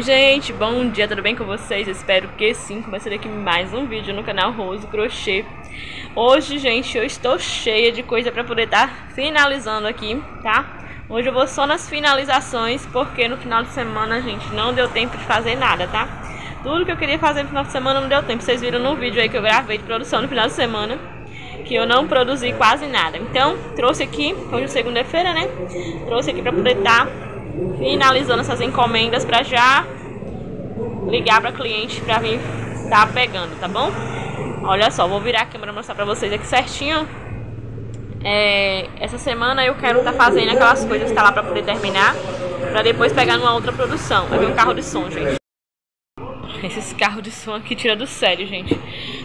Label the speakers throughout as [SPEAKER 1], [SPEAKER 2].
[SPEAKER 1] Oi gente, bom dia, tudo bem com vocês? Espero que sim, começando aqui mais um vídeo no canal Rose Crochê Hoje, gente, eu estou cheia de coisa pra poder estar tá finalizando aqui, tá? Hoje eu vou só nas finalizações, porque no final de semana, gente, não deu tempo de fazer nada, tá? Tudo que eu queria fazer no final de semana não deu tempo, vocês viram no vídeo aí que eu gravei de produção no final de semana que eu não produzi quase nada. Então, trouxe aqui, hoje é segunda-feira, né? Trouxe aqui pra poder estar tá finalizando essas encomendas para já ligar para cliente para vir tá pegando, tá bom? Olha só, vou virar a câmera mostrar para vocês aqui certinho. É, essa semana eu quero estar tá fazendo aquelas coisas que tá lá para poder terminar, para depois pegar numa outra produção. Vai vir um carro de som, gente. Esses carros de som aqui tira do sério, gente.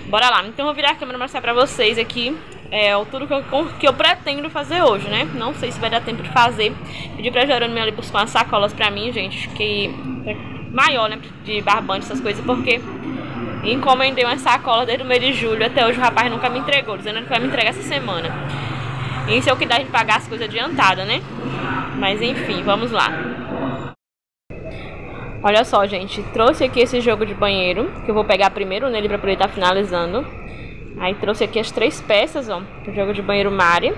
[SPEAKER 1] Bora lá. Então eu vou virar a câmera mostrar pra vocês aqui é, tudo que eu, que eu pretendo fazer hoje, né? Não sei se vai dar tempo de fazer. Pedi pra Jerônimo ali buscar umas sacolas pra mim, gente, que é maior, né? De barbante, essas coisas, porque encomendei uma sacola desde o mês de julho. Até hoje o rapaz nunca me entregou, dizendo que vai me entregar essa semana. Isso é o que dá de pagar as coisas adiantadas, né? Mas enfim, vamos lá. Olha só, gente, trouxe aqui esse jogo de banheiro, que eu vou pegar primeiro nele pra poder estar tá finalizando. Aí trouxe aqui as três peças, ó, o jogo de banheiro Mari,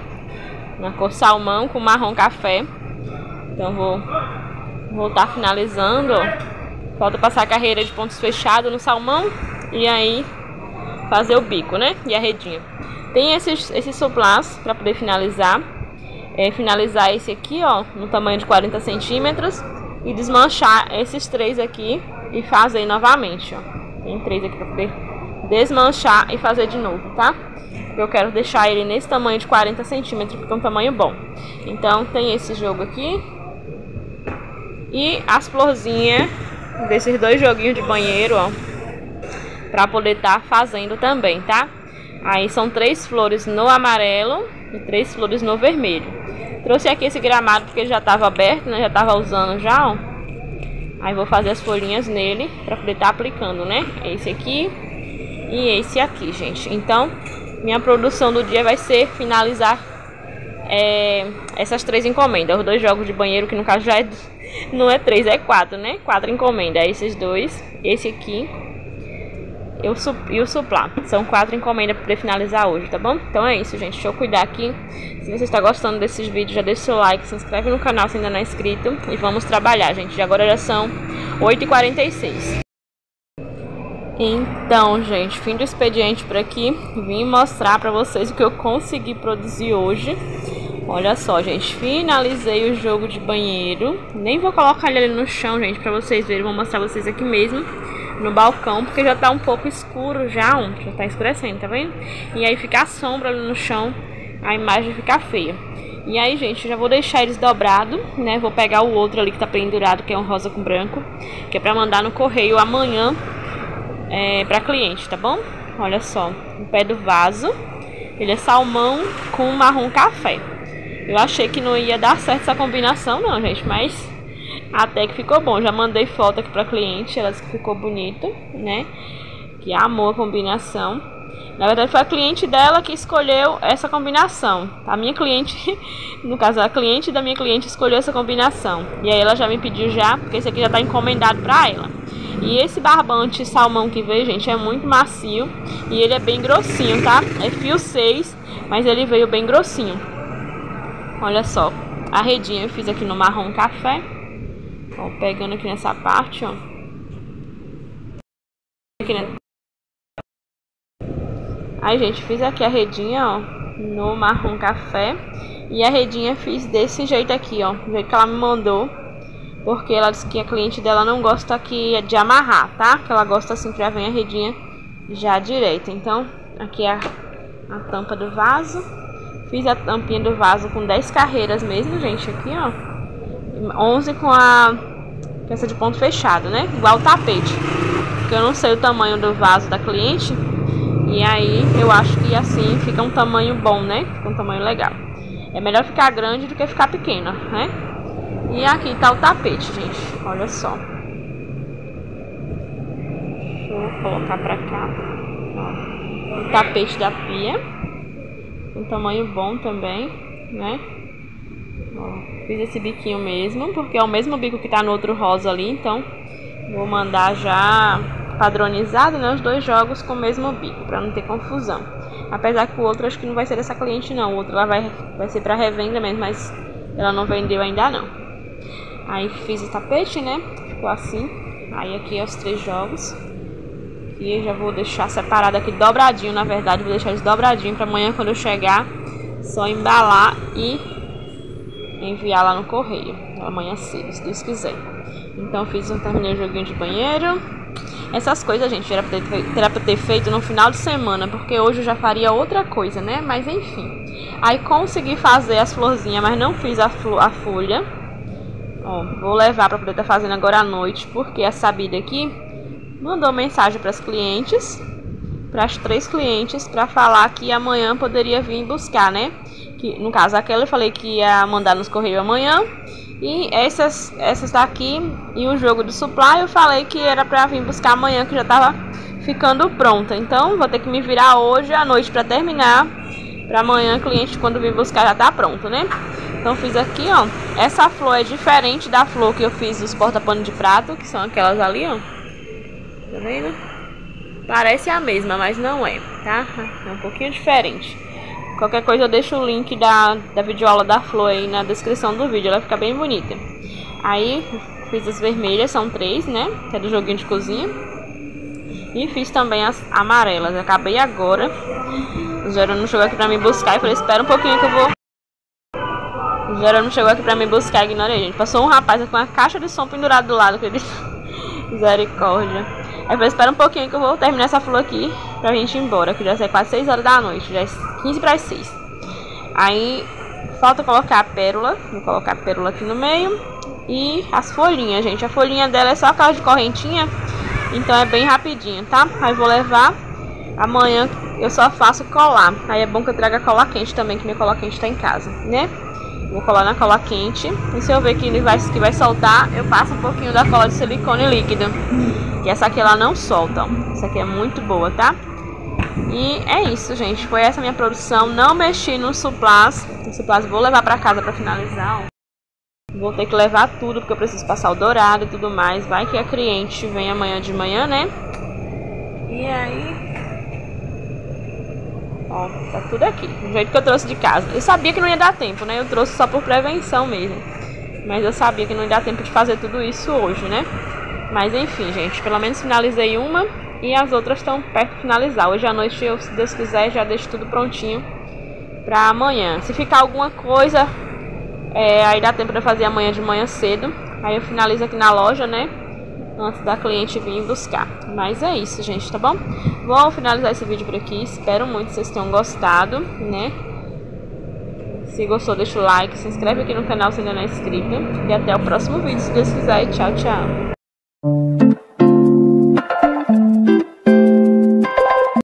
[SPEAKER 1] na cor salmão com marrom café. Então vou estar tá finalizando, ó. Falta passar a carreira de pontos fechados no salmão e aí fazer o bico, né? E a redinha. Tem esses, esses soplás para poder finalizar. É, finalizar esse aqui, ó, no tamanho de 40 centímetros e desmanchar esses três aqui e fazer novamente, ó. Tem três aqui para poder desmanchar e fazer de novo, tá? Eu quero deixar ele nesse tamanho de 40 centímetros, porque é um tamanho bom. Então, tem esse jogo aqui. E as florzinhas desses dois joguinhos de banheiro, ó. Pra poder estar tá fazendo também, tá? Aí são três flores no amarelo e três flores no vermelho. Trouxe aqui esse gramado porque já estava aberto, né? Já estava usando já, ó. Aí vou fazer as folhinhas nele para poder estar tá aplicando, né? Esse aqui e esse aqui, gente. Então, minha produção do dia vai ser finalizar é, essas três encomendas. Os dois jogos de banheiro, que no caso já é, não é três, é quatro, né? Quatro encomendas. Esses dois, esse aqui eu, e o suplar. São quatro encomendas para finalizar hoje, tá bom? Então é isso, gente. Deixa eu cuidar aqui. Se você está gostando desses vídeos, já deixa seu like, se inscreve no canal se ainda não é inscrito. E vamos trabalhar, gente. De agora já são 8h46. Então, gente, fim do expediente por aqui. Vim mostrar para vocês o que eu consegui produzir hoje. Olha só, gente, finalizei o jogo de banheiro. Nem vou colocar ele ali no chão, gente, para vocês verem. Vou mostrar vocês aqui mesmo no balcão, porque já tá um pouco escuro já, já tá escurecendo, tá vendo? E aí fica a sombra ali no chão, a imagem fica feia. E aí, gente, já vou deixar eles dobrados, né? Vou pegar o outro ali que tá pendurado, que é um rosa com branco, que é pra mandar no correio amanhã é, pra cliente, tá bom? Olha só, o pé do vaso, ele é salmão com marrom café. Eu achei que não ia dar certo essa combinação não, gente, mas até que ficou bom. Já mandei foto aqui pra cliente, ela disse que ficou bonito, né? Que amou a combinação. Na verdade, foi a cliente dela que escolheu essa combinação. A minha cliente, no caso, a cliente da minha cliente escolheu essa combinação. E aí ela já me pediu já, porque esse aqui já tá encomendado pra ela. E esse barbante salmão que veio, gente, é muito macio. E ele é bem grossinho, tá? É fio 6, mas ele veio bem grossinho. Olha só. A redinha eu fiz aqui no marrom café. Ó, pegando aqui nessa parte, ó. Aqui? Aí, gente, fiz aqui a redinha, ó, no marrom café. E a redinha fiz desse jeito aqui, ó, do jeito que ela me mandou. Porque ela disse que a cliente dela não gosta aqui de amarrar, tá? Que ela gosta assim que já vem a redinha já direita. Então, aqui é a, a tampa do vaso. Fiz a tampinha do vaso com 10 carreiras mesmo, gente, aqui, ó. 11 com a peça de ponto fechado, né? Igual o tapete. Porque eu não sei o tamanho do vaso da cliente. E aí eu acho que assim fica um tamanho bom, né? Fica um tamanho legal. É melhor ficar grande do que ficar pequena, né? E aqui tá o tapete, gente. Olha só. Deixa eu colocar pra cá. Ó. O tapete da pia. Um tamanho bom também, né? Ó, fiz esse biquinho mesmo, porque é o mesmo bico que tá no outro rosa ali, então Vou mandar já padronizado, né, os dois jogos com o mesmo bico, para não ter confusão. Apesar que o outro acho que não vai ser dessa cliente não, o outro ela vai, vai ser para revenda mesmo, mas ela não vendeu ainda não. Aí fiz o tapete, né, ficou assim. Aí aqui é os três jogos. E já vou deixar separado aqui dobradinho, na verdade, vou deixar eles dobradinho para amanhã quando eu chegar, só embalar e enviar lá no correio. Amanhã cedo, se Deus quiser. Então fiz um terminei o joguinho de banheiro. Essas coisas, gente, era pra, ter, era pra ter feito no final de semana, porque hoje eu já faria outra coisa, né? Mas enfim. Aí consegui fazer as florzinhas, mas não fiz a, a folha. Ó, vou levar pra poder estar tá fazendo agora à noite, porque a Sabida aqui mandou mensagem para as clientes, para as três clientes, para falar que amanhã poderia vir buscar, né? Que, no caso, aquela eu falei que ia mandar nos correios amanhã. E essas, essas daqui e o jogo do supply eu falei que era pra vir buscar amanhã, que já tava ficando pronta. Então vou ter que me virar hoje à noite para terminar. Pra amanhã o cliente quando vir buscar já tá pronto, né? Então fiz aqui, ó. Essa flor é diferente da flor que eu fiz dos porta-pano de prato, que são aquelas ali, ó. Tá vendo? Parece a mesma, mas não é, tá? É um pouquinho diferente. Qualquer coisa eu deixo o link da, da videoaula da flor aí na descrição do vídeo, ela fica bem bonita. Aí fiz as vermelhas, são três, né? Que é do joguinho de cozinha. E fiz também as amarelas, acabei agora. O Gerônimo chegou aqui pra me buscar e falei, espera um pouquinho que eu vou... O Gerônimo chegou aqui pra me buscar, ignorei, gente. Passou um rapaz com uma caixa de som pendurada do lado, acredito. Misericórdia. Aí eu falei, espera um pouquinho que eu vou terminar essa flor aqui pra gente ir embora, que já é quase 6 horas da noite, já é 15 para as 6. Aí falta colocar a pérola, vou colocar a pérola aqui no meio e as folhinhas, gente. A folhinha dela é só aquela de correntinha, então é bem rapidinho, tá? Aí vou levar, amanhã eu só faço colar. Aí é bom que eu traga cola quente também, que minha cola quente tá em casa, né? Vou colar na cola quente. E se eu ver que ele vai, que vai soltar, eu passo um pouquinho da cola de silicone líquido. Que essa aqui ela não solta, ó. Essa aqui é muito boa, tá? E é isso, gente. Foi essa minha produção. Não mexi no suplás. O suplás vou levar pra casa pra finalizar, ó. Vou ter que levar tudo, porque eu preciso passar o dourado e tudo mais. Vai que a cliente vem amanhã de manhã, né? E aí... Ó, tá tudo aqui. Do jeito que eu trouxe de casa. Eu sabia que não ia dar tempo, né? Eu trouxe só por prevenção mesmo. Mas eu sabia que não ia dar tempo de fazer tudo isso hoje, né? Mas enfim, gente, pelo menos finalizei uma e as outras estão perto de finalizar. Hoje à noite, eu, se Deus quiser, já deixo tudo prontinho para amanhã. Se ficar alguma coisa, é, aí dá tempo de fazer amanhã de manhã cedo. Aí eu finalizo aqui na loja, né? Antes da cliente vir buscar. Mas é isso, gente, tá bom? Vou finalizar esse vídeo por aqui. Espero muito que vocês tenham gostado, né? Se gostou, deixa o like, se inscreve aqui no canal se ainda não é inscrito. E até o próximo vídeo, se Deus quiser. Tchau, tchau.